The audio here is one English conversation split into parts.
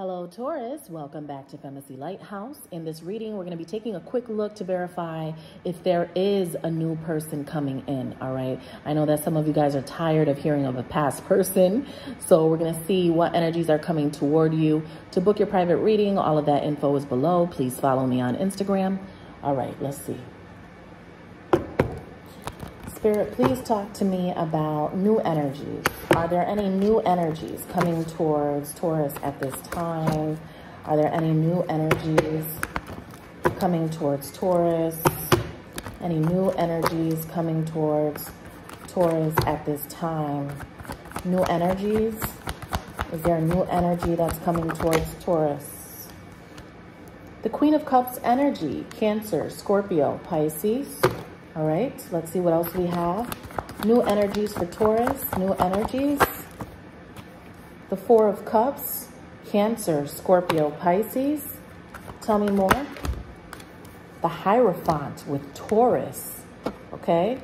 Hello, Taurus. Welcome back to Femacy Lighthouse. In this reading, we're going to be taking a quick look to verify if there is a new person coming in. All right. I know that some of you guys are tired of hearing of a past person. So we're going to see what energies are coming toward you. To book your private reading, all of that info is below. Please follow me on Instagram. All right, let's see. Spirit, please talk to me about new energies. Are there any new energies coming towards Taurus at this time? Are there any new energies coming towards Taurus? Any new energies coming towards Taurus at this time? New energies? Is there a new energy that's coming towards Taurus? The Queen of Cups energy, Cancer, Scorpio, Pisces, all right, let's see what else we have. New energies for Taurus, new energies. The Four of Cups, Cancer, Scorpio, Pisces. Tell me more. The Hierophant with Taurus, okay?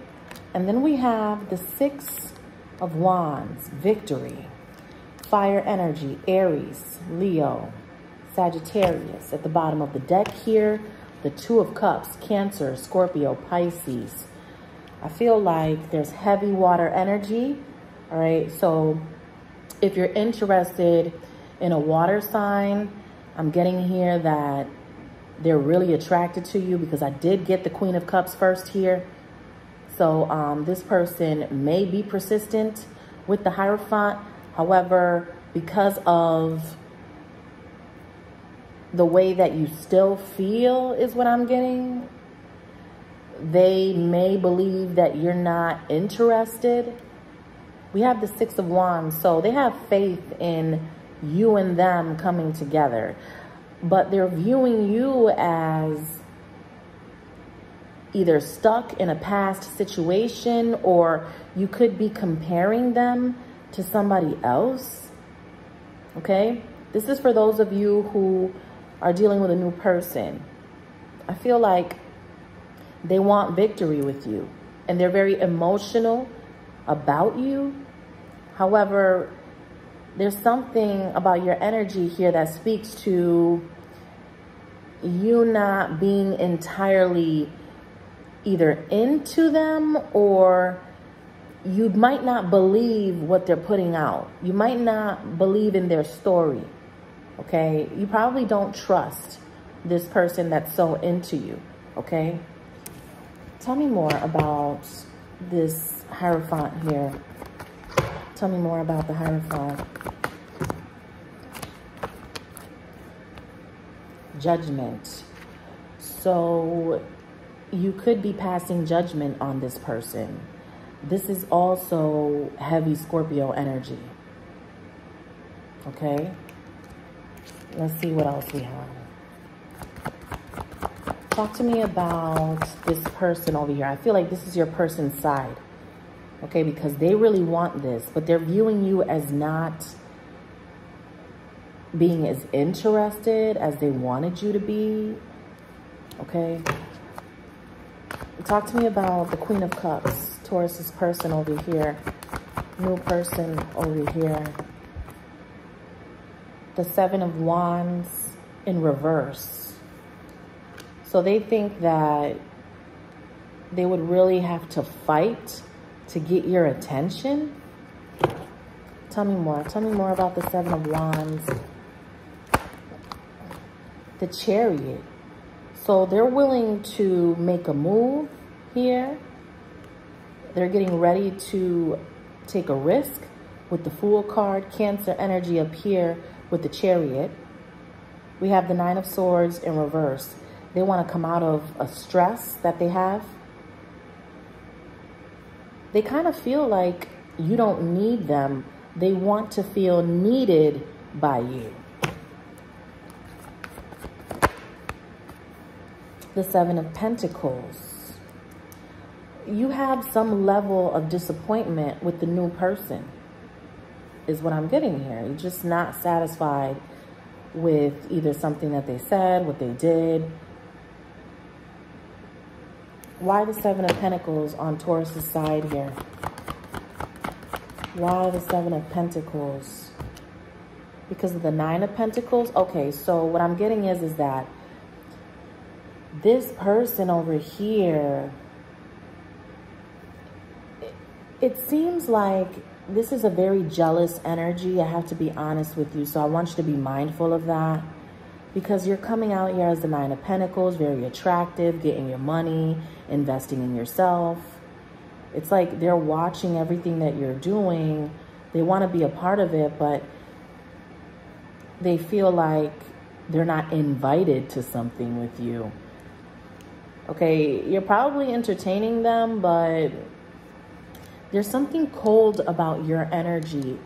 And then we have the Six of Wands, Victory. Fire energy, Aries, Leo, Sagittarius. At the bottom of the deck here, the Two of Cups, Cancer, Scorpio, Pisces. I feel like there's heavy water energy. All right. So if you're interested in a water sign, I'm getting here that they're really attracted to you because I did get the Queen of Cups first here. So um, this person may be persistent with the Hierophant. However, because of the way that you still feel is what I'm getting. They may believe that you're not interested. We have the Six of Wands, so they have faith in you and them coming together. But they're viewing you as either stuck in a past situation or you could be comparing them to somebody else. Okay? This is for those of you who are dealing with a new person, I feel like they want victory with you and they're very emotional about you. However, there's something about your energy here that speaks to you not being entirely either into them or you might not believe what they're putting out. You might not believe in their story okay? You probably don't trust this person that's so into you, okay? Tell me more about this Hierophant here. Tell me more about the Hierophant. Judgment. So you could be passing judgment on this person. This is also heavy Scorpio energy. Okay? Let's see what else we have. Talk to me about this person over here. I feel like this is your person's side. Okay, because they really want this, but they're viewing you as not being as interested as they wanted you to be. Okay. Talk to me about the Queen of Cups, Taurus's person over here, new person over here the Seven of Wands in reverse. So they think that they would really have to fight to get your attention. Tell me more. Tell me more about the Seven of Wands. The Chariot. So they're willing to make a move here. They're getting ready to take a risk with the Fool card, Cancer energy up here with the chariot. We have the nine of swords in reverse. They want to come out of a stress that they have. They kind of feel like you don't need them. They want to feel needed by you. The Seven of Pentacles. You have some level of disappointment with the new person is what I'm getting here. You're just not satisfied with either something that they said, what they did. Why the Seven of Pentacles on Taurus's side here? Why the Seven of Pentacles because of the Nine of Pentacles. Okay, so what I'm getting is, is that this person over here, it, it seems like this is a very jealous energy. I have to be honest with you. So I want you to be mindful of that because you're coming out here as the Nine of Pentacles, very attractive, getting your money, investing in yourself. It's like they're watching everything that you're doing. They want to be a part of it, but they feel like they're not invited to something with you. Okay, you're probably entertaining them, but there's something cold about your energy,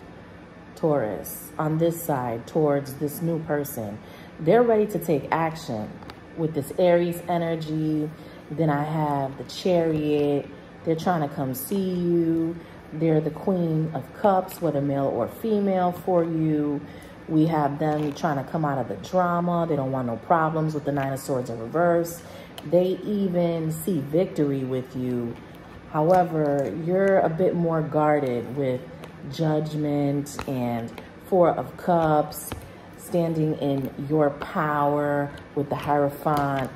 Taurus, on this side towards this new person. They're ready to take action with this Aries energy. Then I have the chariot. They're trying to come see you. They're the queen of cups, whether male or female for you. We have them trying to come out of the drama. They don't want no problems with the Nine of Swords in reverse. They even see victory with you. However, you're a bit more guarded with judgment and Four of Cups, standing in your power with the Hierophant.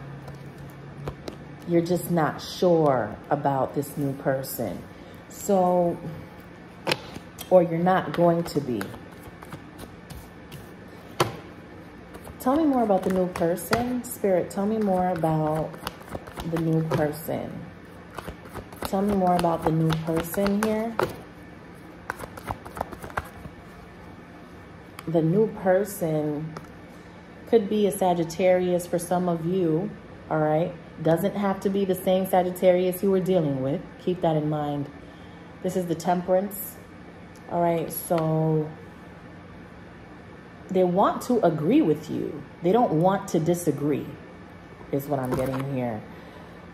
You're just not sure about this new person. So, or you're not going to be. Tell me more about the new person. Spirit, tell me more about the new person. Tell me more about the new person here. The new person could be a Sagittarius for some of you, all right? Doesn't have to be the same Sagittarius you were dealing with. Keep that in mind. This is the Temperance, all right? So they want to agree with you. They don't want to disagree, is what I'm getting here.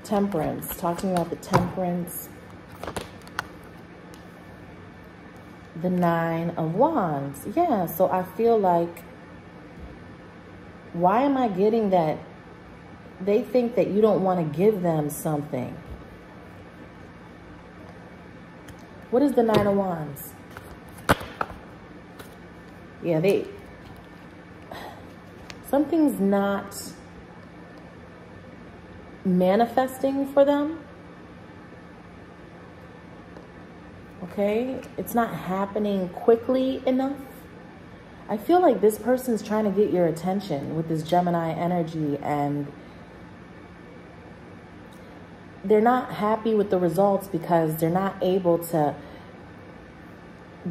Temperance, talking about the temperance. The Nine of Wands. Yeah, so I feel like, why am I getting that? They think that you don't want to give them something. What is the Nine of Wands? Yeah, they something's not manifesting for them. Okay? It's not happening quickly enough. I feel like this person's trying to get your attention with this Gemini energy and they're not happy with the results because they're not able to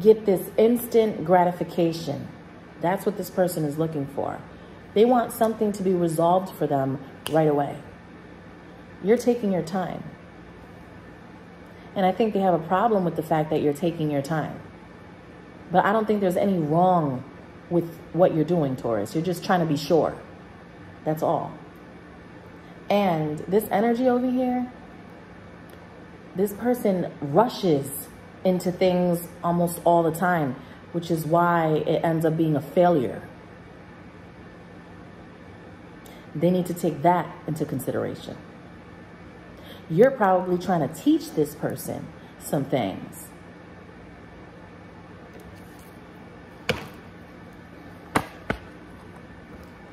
get this instant gratification. That's what this person is looking for. They want something to be resolved for them right away. You're taking your time. And I think they have a problem with the fact that you're taking your time. But I don't think there's any wrong with what you're doing, Taurus. You're just trying to be sure. That's all. And this energy over here, this person rushes into things almost all the time, which is why it ends up being a failure. They need to take that into consideration. You're probably trying to teach this person some things.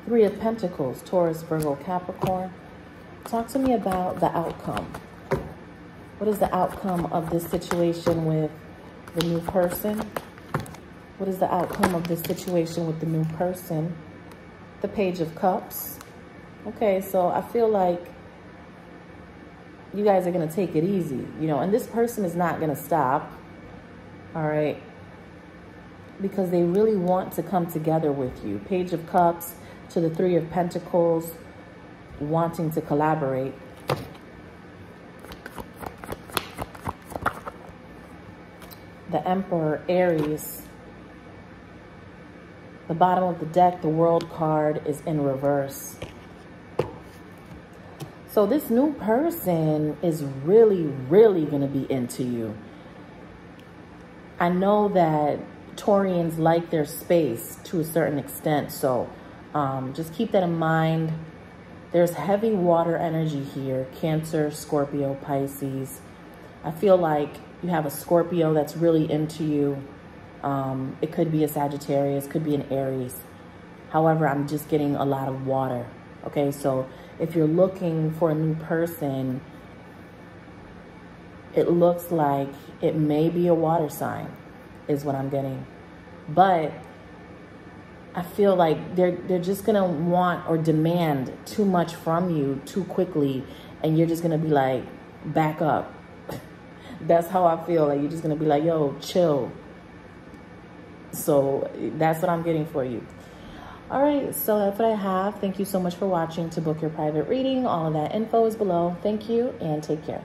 Three of Pentacles, Taurus, Virgo, Capricorn. Talk to me about the outcome. What is the outcome of this situation with the new person? What is the outcome of this situation with the new person? The Page of Cups. Okay, so I feel like you guys are going to take it easy, you know, and this person is not going to stop, all right, because they really want to come together with you. Page of Cups to the Three of Pentacles, wanting to collaborate. The Emperor, Aries. The bottom of the deck, the World card is in reverse. So this new person is really, really going to be into you. I know that Taurians like their space to a certain extent. So um, just keep that in mind. There's heavy water energy here. Cancer, Scorpio, Pisces. I feel like you have a Scorpio that's really into you. Um, it could be a Sagittarius, could be an Aries. However, I'm just getting a lot of water. Okay, so if you're looking for a new person, it looks like it may be a water sign, is what I'm getting. But I feel like they're they're just gonna want or demand too much from you too quickly, and you're just gonna be like, back up. that's how I feel. Like you're just gonna be like, yo, chill. So that's what I'm getting for you. All right, so that's what I have. Thank you so much for watching. To book your private reading, all of that info is below. Thank you and take care.